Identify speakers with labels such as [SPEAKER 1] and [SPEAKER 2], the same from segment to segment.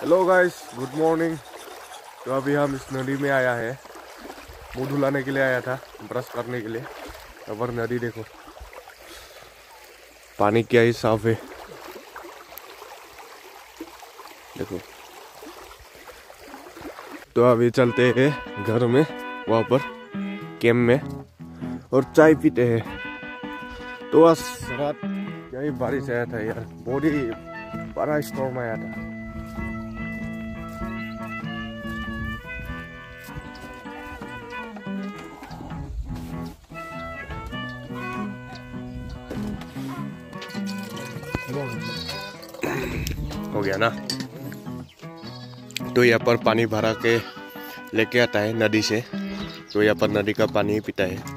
[SPEAKER 1] हाल
[SPEAKER 2] guys good morning तो अभी हम इस नदी में आया है। मुँह धुलाने के लिए आया था, ब्रश करने के लिए। अबर नदी देखो। पानी क्या ही साफ़ है। देखो। तो अभी चलते हैं घर में, वहाँ पर कैम्प में, और चाय पीते हैं। तो आज रात क्या ही बारिश आया था यार। ही बड़ा स्टॉर्म आया था। हो गया ना? तो यहाँ पर पानी भरा के लेके आता है नदी से। तो यहाँ पर नदी का पानी ही पीता है।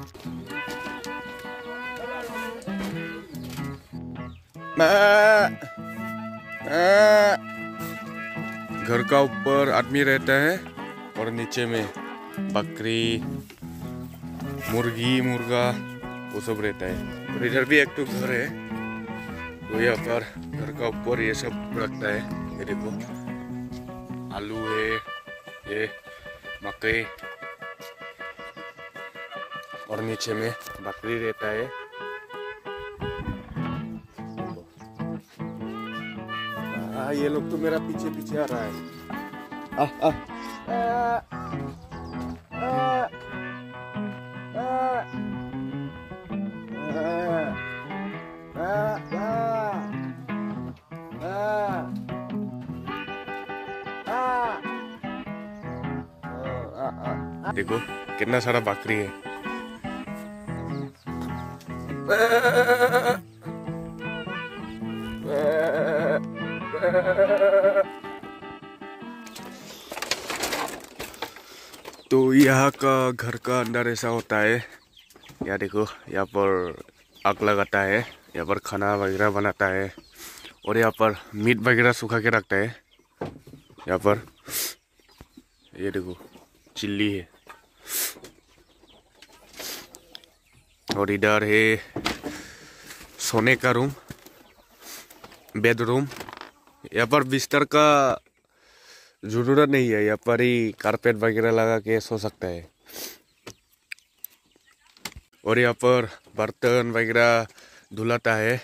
[SPEAKER 2] घर का ऊपर आदमी रहता है और नीचे में बकरी, मुर्गी, मुर्गा, वो सब रहता है। और इधर भी एक तो घर है तो यहाँ पर घर का ऊपर ये सब रखता है ये देखो आलू है, ये मकई, और नीचे में बकरी रहता है। ये लोग तो मेरा पीछे पीछे आ रहा है आ, आ, आ, आ, देखो कितना सारा बकरी है तो यहाँ का घर का अंदर ऐसा होता है, यहाँ देखो, यहाँ पर आग लगाता है, यहाँ पर खाना वगैरह बनाता है, और यहाँ पर मीट वगैरह सुखा के रखता है, यहाँ पर। ये देखो, चिल्ली है। और इधर है सोने का रूम, बेडरूम। यहाँ पर बिस्तर का ज़रूरत नहीं है, यहाँ पर ही कारपेट वगैरह लगा के सो सकता है। और यहाँ पर बर्तन वगैरह धुलाता है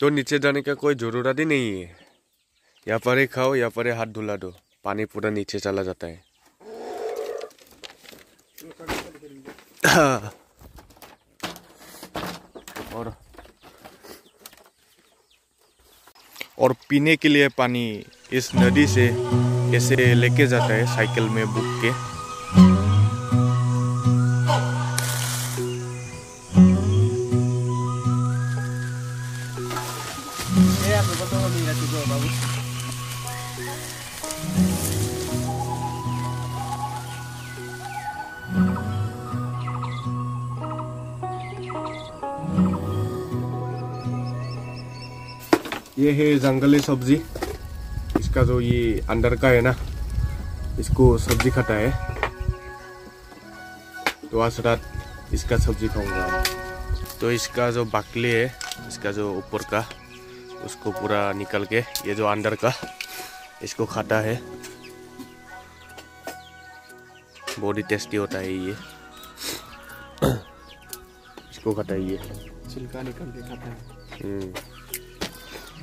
[SPEAKER 2] तो नीचे जाने का कोई ज़रूरत ही नहीं है। यहाँ पर ही खाओ, यहाँ पर ही हाथ धुला दो, पानी पूरा नीचे चला जाता है। और पीने के लिए पानी इस नदी से ऐसे लेके जाता है साइकिल में बुक के।
[SPEAKER 1] ये
[SPEAKER 2] है जंगली सब्ज़ी। इसका जो ये अंदर का है ना इसको सब्ज़ी खाता है। तो आज रात इसका सब्ज़ी खाऊँगा। तो इसका जो बाकली है इसका जो ऊपर का उसको पूरा निकल के ये जो अंदर का इसको खाता है। बहुत ही टेस्टी होता है ये। इसको खाता है ये
[SPEAKER 1] छिलका निकल के खाता है।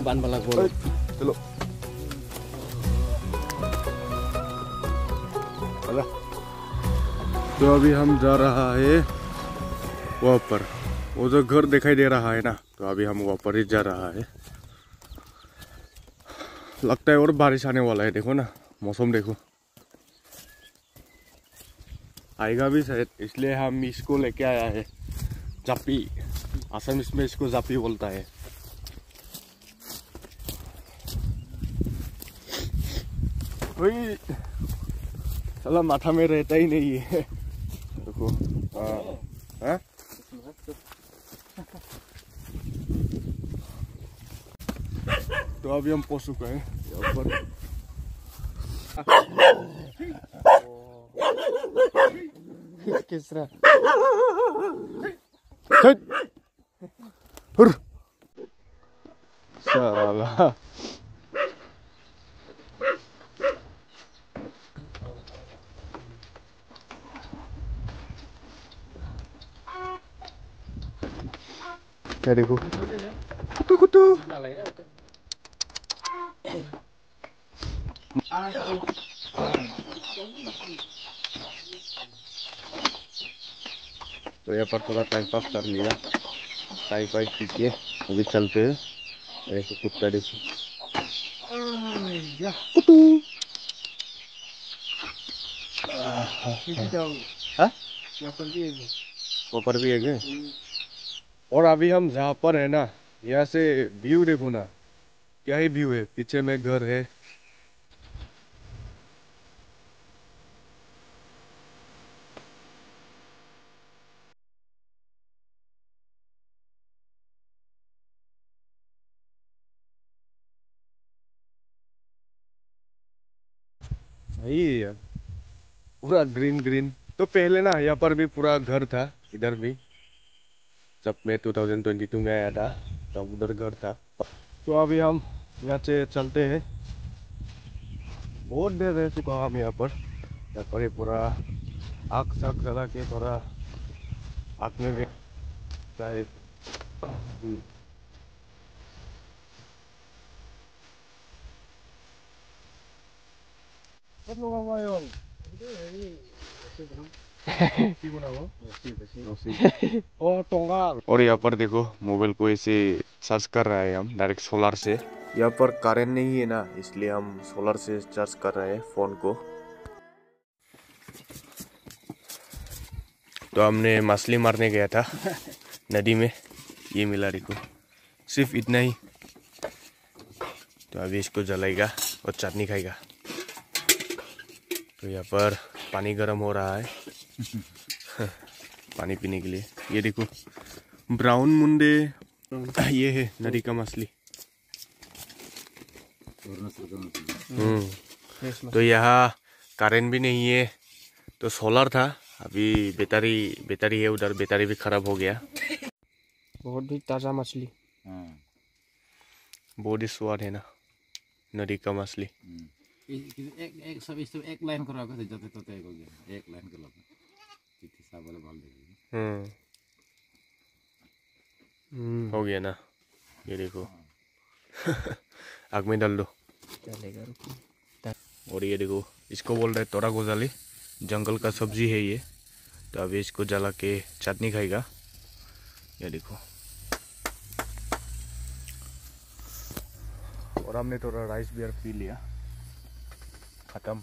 [SPEAKER 1] के बाँध वाला बोल
[SPEAKER 2] चलो। तो अभी हम जा रहा है, वहाँ पर। वो जो घर दिखाई दे रहा है ना तो अभी हम वहाँ पर ही जा रहा है। लगता है और बारिश आने वाला है, देखो ना, मौसम देखो। आएगा भी शायद, इसलिए हम इसको लेके आया है। जापी असम इसमें इसको जापी बोलता है। कोई साला माथा में रहता ही नहीं है। देखो हाँ? तो अभी हम पहुँच चुके हैं।
[SPEAKER 3] किस तरह?
[SPEAKER 2] साला। क्या देखो कुतु कुतु तो यहाँ पर थोड़ा टाइम पास कर लिया। टाइम पास कीजिए। अभी चलते हैं। ऐसे कुत्ता देखो। कुतु हाँ? वो पर भी है? और अभी हम जहाँ पर है ना, यहाँ से व्यू देखो ना, क्या ही व्यू है, पीछे में घर है। पूरा ग्रीन ग्रीन तो पहले ना, यहाँ पर भी पूरा घर था, इधर भी। जब मैं 2022 में आया था तब उधर घर था। तो अभी हम यहाँ से चलते हैं। बहुत देर रह चुका हम यहाँ पर। यहाँ पर पूरा आग साग जला के थोड़ा आग में भी शायद हम्म। और यहाँ पर देखो मोबाइल को ऐसे चार्ज कर रहा है हम डायरेक्ट सोलर से यहाँ पर करेंट नहीं है ना इसलिए हम सोलर से चार्ज कर रहे हैं फ़ोन को तो हमने मछली मारने गया था नदी में ये मिला देखो सिर्फ़ इतना ही तो अभी इसको जलाएगा और चटनी खाएगा तो यहाँ पर पानी गर्म हो रहा है पानी पीने के लिए। ये देखो ब्राउन मुंडे। ये है नदी का मछली। हम्म। तो यहाँ करेंट भी नहीं है तो सोलर था। अभी बैटरी बैटरी है उधर बैटरी भी खराब हो गया।
[SPEAKER 3] बहुत भी ताज़ा मछली।
[SPEAKER 2] बहुत ही स्वाद है ना नदी का मछली।
[SPEAKER 1] एक एक सब इस एक लाइन करो जते तते हो गया एक लाइन कर
[SPEAKER 2] हम्म। हो गया ना? ये देखो। आग में डाल दो।
[SPEAKER 3] चलेगा रुको।
[SPEAKER 2] और ये देखो इसको बोल रहे तोरा गोजाली। जंगल का सब्ज़ी है ये। तो अभी इसको जला के चटनी खाएगा। ये देखो। और हमने थोड़ा राइस बियर पी लिया। खत्म।